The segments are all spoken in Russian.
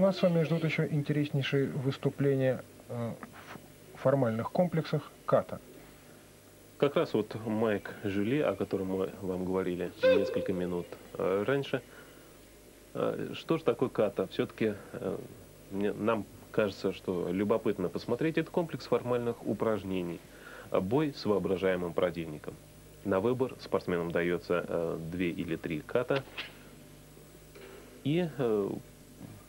Нас с вами ждут еще интереснейшие выступления э, в формальных комплексах ката. Как раз вот Майк Жюли, о котором мы вам говорили несколько минут э, раньше, э, что же такое ката? Все-таки нам кажется, что любопытно посмотреть этот комплекс формальных упражнений. Бой с воображаемым противником. На выбор спортсменам дается две или три ката. И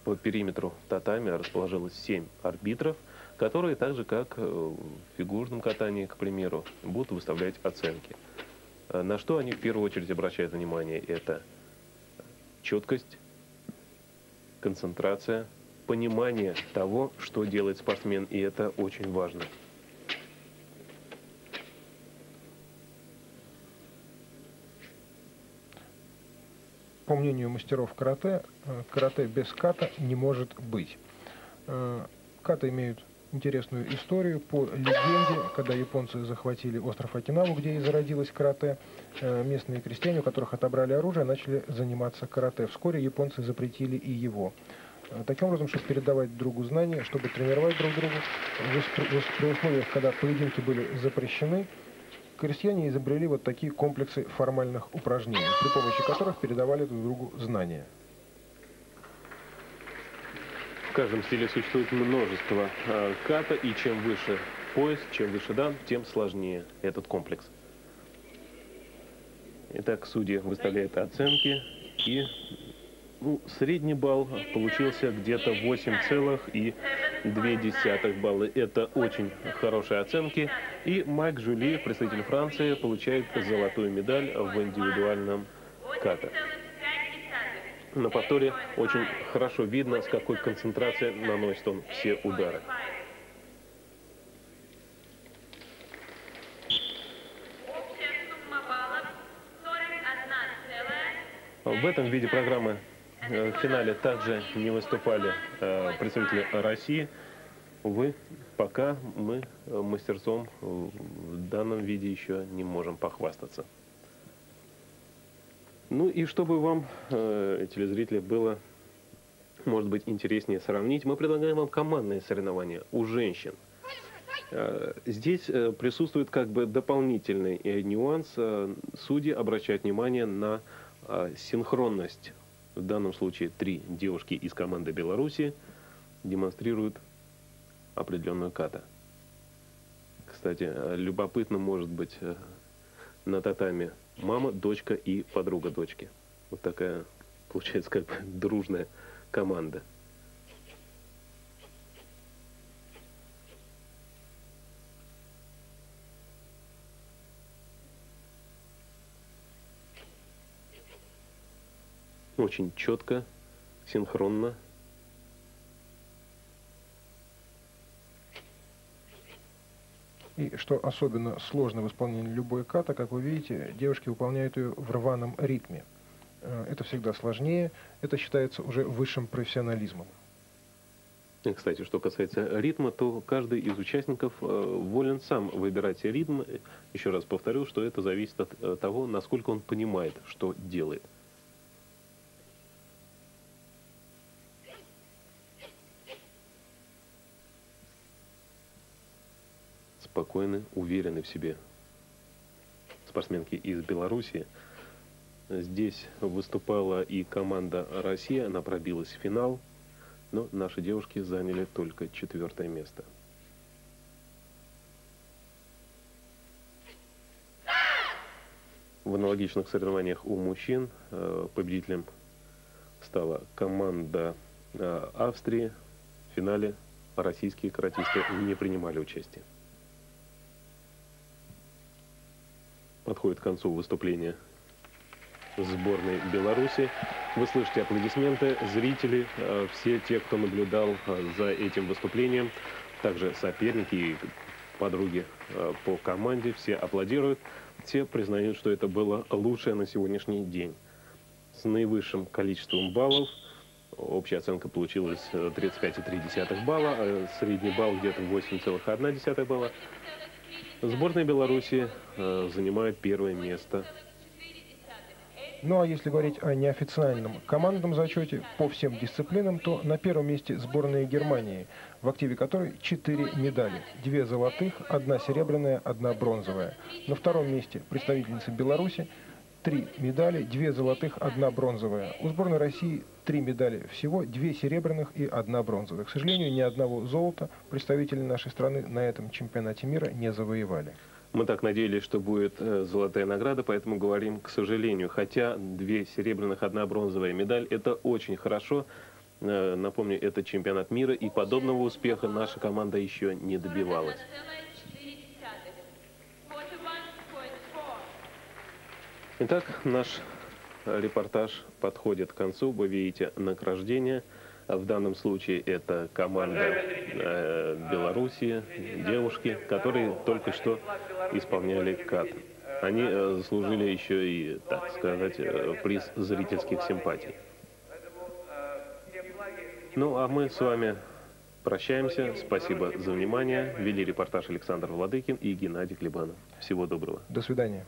по периметру татами расположилось семь арбитров – которые, так же как э, в фигурном катании, к примеру, будут выставлять оценки. Э, на что они в первую очередь обращают внимание? Это четкость, концентрация, понимание того, что делает спортсмен, и это очень важно. По мнению мастеров карате, э, карате без ката не может быть. Ката имеют интересную историю по легенде, когда японцы захватили остров Окинаву, где и зародилось карате. Э, местные крестьяне, у которых отобрали оружие, начали заниматься карате. Вскоре японцы запретили и его. Э, таким образом, чтобы передавать другу знания, чтобы тренировать друг друга, при условиях, когда поединки были запрещены, крестьяне изобрели вот такие комплексы формальных упражнений, при помощи которых передавали друг другу знания. В каждом стиле существует множество э, ката, и чем выше пояс, чем выше дан, тем сложнее этот комплекс. Итак, судьи выставляют оценки, и ну, средний балл получился где-то 8,2 балла. Это очень хорошие оценки. И Майк Жули, представитель Франции, получает золотую медаль в индивидуальном ката. На повторе очень хорошо видно, с какой концентрацией наносит он все удары. В этом виде программы в финале также не выступали э, представители России. Увы, пока мы э, мастерством в данном виде еще не можем похвастаться. Ну и чтобы вам, э, телезрители, было, может быть, интереснее сравнить, мы предлагаем вам командные соревнования у женщин. Э, здесь э, присутствует как бы дополнительный э, нюанс. Э, судьи обращают внимание на э, синхронность. В данном случае три девушки из команды Беларуси демонстрируют определенную ката. Кстати, любопытно может быть э, на татами мама, дочка и подруга дочки. Вот такая, получается, как бы дружная команда. Очень четко, синхронно И что особенно сложно в исполнении любой ката, как вы видите, девушки выполняют ее в рваном ритме. Э, это всегда сложнее, это считается уже высшим профессионализмом. И, кстати, что касается ритма, то каждый из участников э, волен сам выбирать ритм. Еще раз повторю, что это зависит от э, того, насколько он понимает, что делает. Спокойны, уверены в себе. Спортсменки из Беларуси. Здесь выступала и команда России, она пробилась в финал, но наши девушки заняли только четвертое место. В аналогичных соревнованиях у мужчин э, победителем стала команда э, Австрии. В финале российские каратисты не принимали участие. Подходит к концу выступления сборной Беларуси. Вы слышите аплодисменты, зрители, э, все те, кто наблюдал э, за этим выступлением, также соперники и подруги э, по команде, все аплодируют, все признают, что это было лучшее на сегодняшний день. С наивысшим количеством баллов общая оценка получилась 35,3 балла, средний балл где-то 8,1 балла. Сборная Беларуси э, занимает первое место. Ну а если говорить о неофициальном командном зачете по всем дисциплинам, то на первом месте сборная Германии, в активе которой 4 медали. Две золотых, одна серебряная, одна бронзовая. На втором месте представительница Беларуси, три медали, две золотых, одна бронзовая. У сборной России три медали всего, две серебряных и одна бронзовая. К сожалению, ни одного золота представители нашей страны на этом чемпионате мира не завоевали. Мы так надеялись, что будет э, золотая награда, поэтому говорим, к сожалению. Хотя две серебряных, одна бронзовая медаль – это очень хорошо. Э, напомню, это чемпионат мира, и подобного успеха наша команда еще не добивалась. Итак, наш репортаж подходит к концу. Вы видите награждение – в данном случае это команда э, Белоруссии, девушки, которые только что исполняли кат. Они э, заслужили еще и, так сказать, э, приз зрительских симпатий. Ну, а мы с вами прощаемся. Спасибо за внимание. Вели репортаж Александр Владыкин и Геннадий Клебанов. Всего доброго. До свидания.